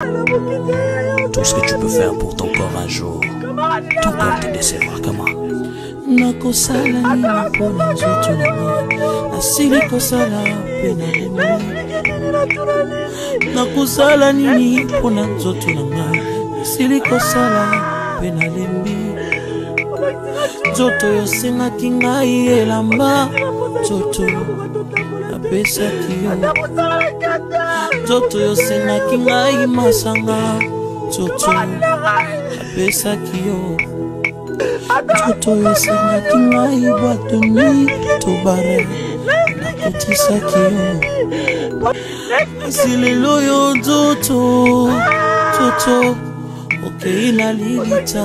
Tout ce que tu peux faire pour ton corps un jour, ton corps te décevra comment nakosala nini mpo na nzoto na ngai nasili kosala mpe na nakosala nini mpo na nzoto na ngai nasili kosala mpe nalembi nzoto yosengaki ngai elamba nzoto napesaki yo nzoto yosengaki ngai masanga nzoto napesaki yo nzoto yosengaki ngai bwatoni tobare nakotisaki yo kasi lelo yo nzoto nzoto okei na lilita